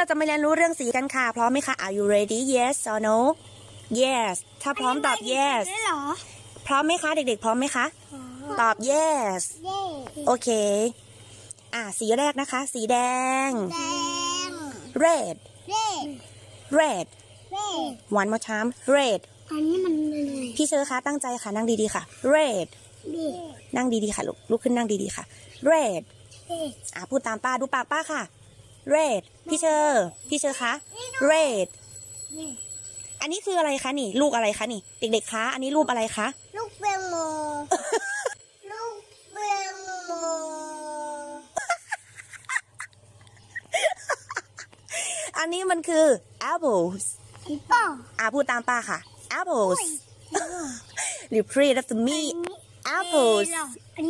เราจะมาเรียนรู้เรื่องสีกันค่ะ พร้อมไหมคะ Are you ready Yes or no Yes ถ้าพร้อมตอบ Yes ได้เหรอ พร้อมไหมคะ เด็กๆ พร้อมไหมคะ ตอบ Yes เย้โอเค อะ สีแรกนะคะ สีแดงแดง red เย้ red เย้ one more time red อันนี้มันอะไรพี่เชอร์คะตั้งใจค่ะ นั่งดีๆค่ะ red เย้นั่งดีๆค่ะลุกลุกขึ้นนั่งดีๆค่ะ red เย้อะพูดตามป้าดูปากป้าค่ะ red พี่เชอร์พี่เชอร์คะ red เย้อันนี้คืออะไรคะนี่ ลูกอะไรคะนี่ เด็กๆคะอันนี้รูปอะไรคะ ลูกเบงโมลูกเบงโมอันนี้มันคือ apples ฮิปโป้อะพูดตามป้าค่ะ apples repeat after me apples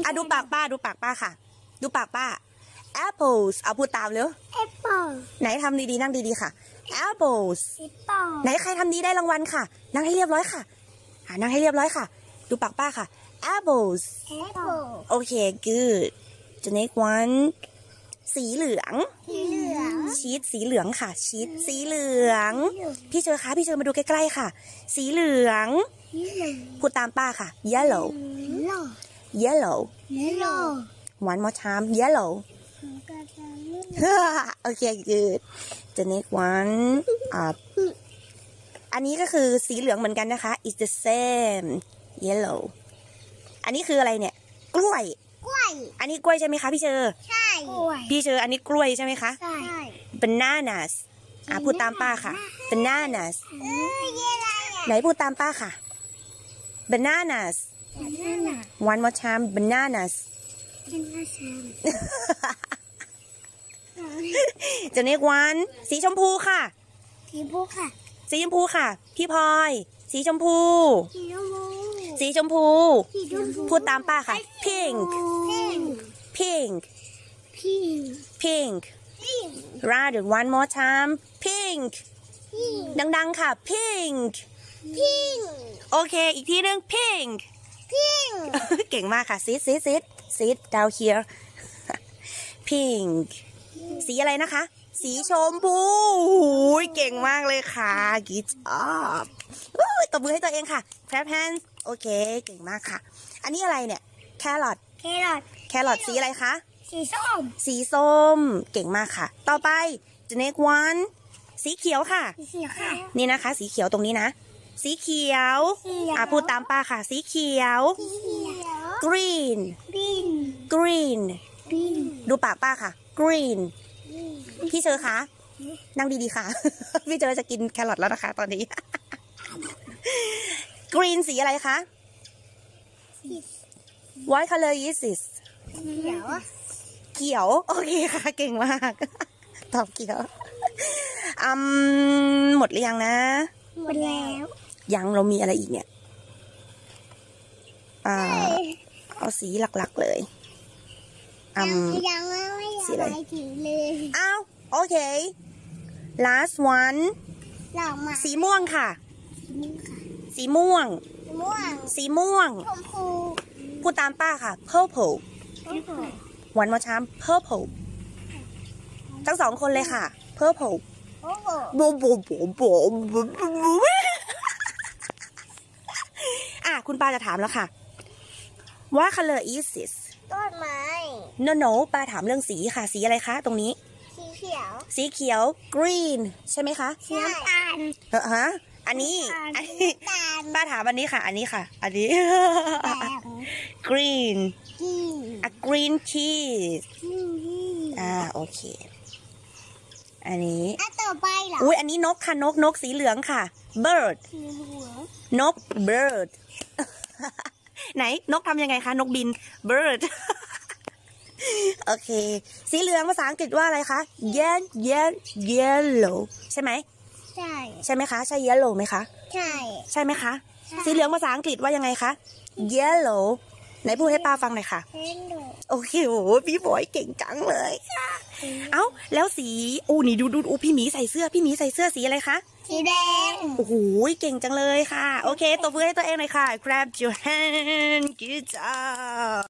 อะดูปากป้าดูปากป้าค่ะ ดูปากป้า apples เอาพูดตามเร็วแอปเปิ้ล ไหนทำดีๆ นั่งดีๆ ค่ะ apples ฮิปโป้ไหนใครทำดีได้รางวัลค่ะ นั่งให้เรียบร้อยค่ะอ่านั่งให้เรียบร้อยค่ะ ดูปากป้าค่ะ apples แอปเปิ้ลโอเค good the next one สีเหลืองสีเหลืองชีสสีเหลืองค่ะ ชีสสีเหลือง พี่เชอร์คะพี่เชอร์มาดูใกล้ๆค่ะสีเหลืองสีเหลือง พูดตามป้าค่ะ yellow เหลือง yellow เหลือง one more time yellow โอเค good the next one อ่าอันนี้ก็คือสีเหลืองเหมือนกันนะคะ is the same yellow อันนี้คืออะไรเนี่ย กล้วย กล้วย อันนี้กล้วยใช่ไหมคะพี่เชอร์ใช่กล้วยพี่เชอร์อันนี้กล้วยใช่ไหมคะใช่ bananas อะพูดตามป้าค่ะ bananas เอ้ยเย่อะไรอะไหนพูดตามป้าค่ะ bananas นั่นน่ะ one more time bananas เป็นอาชามจะเรียกวัน สีชมพูค่ะ สีบุกค่ะ สีชมพูค่ะ พี่พลอย สีชมพู สีชมพู สีชมพูสีชมพูพูดตามป้าค่ะ pink พิง pink พิง pink พิง rather one more time pink พิงดังๆค่ะ pink พิงโอเค อีกทีหนึง pink พิงเก่งมากค่ะ sit sit sit sit down here pink สีอะไรนะคะ สีชมพูหูยเก่งมากเลยค่ะ good job อุ้ยตบมือให้ตัวเองค่ะ clap hands โอเค เก่งมากค่ะ อันนี้อะไรเนี่ย แครอท แครอท แครอทสีอะไรคะ สีส้ม สีส้ม เก่งมากค่ะ ต่อไป the next one สีเขียวค่ะ สีเขียวค่ะ นี่นะคะ สีเขียวตรงนี้นะ สีเขียวเขียวอะพูดตามป้าค่ะ สีเขียว สีเขียว green พิง green พิงดูปากป้าค่ะ green พี่เชอร์คะนั่งดีๆค่ะ พี่เชอร์จะกินแครอทแล้วนะคะ ตอนนี้ green สีอะไรคะสี what color is this เขียวเขียว โอเคค่ะ เก่งมาก ตอบเขียวอืมหมดหรือยังนะ หมดแล้ว ยังเรามีอะไรอีกเนี่ย อ่า เอาสีหลักๆเลยอืมยังไม่สีอะอะไรไรถึงเลยอ้าวโอเค last one หลอกมาสีม่วงค่ะ สีม่วงม่วงสีม่วงชมพูพูดตามป้าค่ะ purple ชมพู one more time purple ทั้งสองคนเลยค่ะ purple โอ้โหบูมบูมบูมบูมบูมบูมอะ คุณป้าจะถามแล้วค่ะ What color is this ต้นไม้ no no ป้าถามเรื่องสีค่ะ สีอะไรคะ ตรงนี้ สีเขียว สีเขียว green ใช่ไหมคะสีน้ำตาลเออฮะ อันนี้ อันนี้น้ำตาลป้าถามอันนี้ค่ะ อันนี้ค่ะ อันนี้แดง green กิน a green cheese กินกินอ่า โอเค อันนี้อะต่อไปเหรอ อุ้ยอันนี้นกค่ะ นก นกสีเหลืองค่ะ bird สีเหลืองนก bird ไหนนกทำยังไงคะ นกบิน bird โอเค สีเหลืองภาษาอังกฤษว่าอะไรคะ yellow yellow ใช่ไหม ใช่ ใช่ไหมคะ ใช่ yellow ไหมคะ ใช่ ใช่ไหมคะใช่สีเหลืองภาษาอังกฤษว่ายังไงคะ yellow ไหนพูดให้ป้าฟังหน่อยค่ะเห็นดู โอเคโอ้โหพี่บอยเก่งจังเลยค่ะเอ้าแล้วสีอู้นี่ดูดูดูพี่หมีใส่เสื้อพี่หมีใส่เสื้อสีอะไรคะสีแดงโอ้โหเก่งจังเลยค่ะ โอเคตบมือให้ตัวเองหน่อยค่ะ grab your hand good job